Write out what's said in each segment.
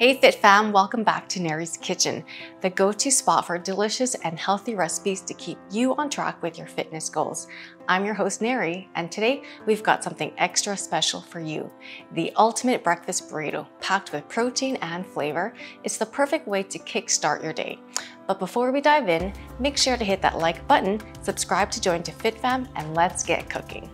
Hey Fit Fam, welcome back to Nary's Kitchen, the go-to spot for delicious and healthy recipes to keep you on track with your fitness goals. I'm your host Nary, and today we've got something extra special for you. The ultimate breakfast burrito, packed with protein and flavor. It's the perfect way to kickstart your day. But before we dive in, make sure to hit that like button, subscribe to join to Fit Fam, and let's get cooking.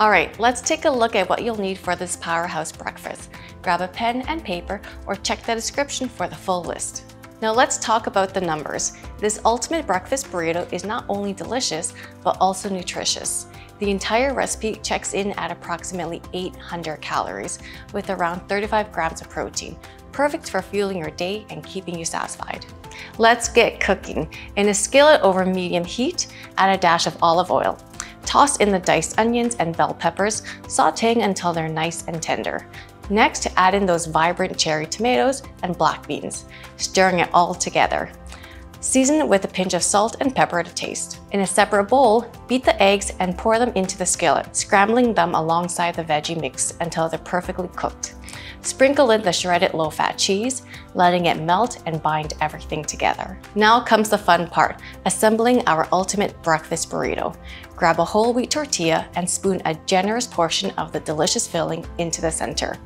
All right, let's take a look at what you'll need for this powerhouse breakfast. Grab a pen and paper or check the description for the full list. Now let's talk about the numbers. This ultimate breakfast burrito is not only delicious, but also nutritious. The entire recipe checks in at approximately 800 calories with around 35 grams of protein, perfect for fueling your day and keeping you satisfied. Let's get cooking. In a skillet over medium heat, add a dash of olive oil. Toss in the diced onions and bell peppers, sauteing until they're nice and tender. Next, add in those vibrant cherry tomatoes and black beans, stirring it all together. Season with a pinch of salt and pepper to taste. In a separate bowl, beat the eggs and pour them into the skillet, scrambling them alongside the veggie mix until they're perfectly cooked. Sprinkle in the shredded low-fat cheese, letting it melt and bind everything together. Now comes the fun part, assembling our ultimate breakfast burrito. Grab a whole wheat tortilla and spoon a generous portion of the delicious filling into the center.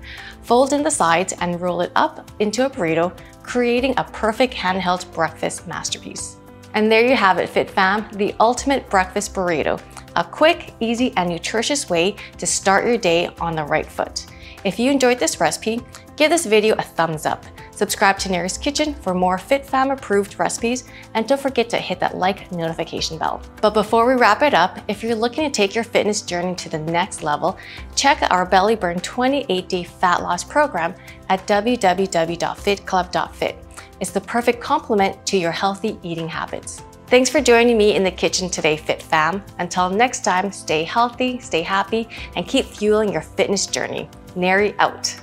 Fold in the sides and roll it up into a burrito, creating a perfect handheld breakfast masterpiece. And there you have it, Fit Fam, the ultimate breakfast burrito. A quick, easy, and nutritious way to start your day on the right foot. If you enjoyed this recipe, give this video a thumbs up. Subscribe to Nary's Kitchen for more FitFam approved recipes, and don't forget to hit that like notification bell. But before we wrap it up, if you're looking to take your fitness journey to the next level, check our Belly Burn 28-day fat loss program at www.fitclub.fit. It's the perfect complement to your healthy eating habits. Thanks for joining me in the kitchen today, Fit Fam. Until next time, stay healthy, stay happy, and keep fueling your fitness journey. Nary out.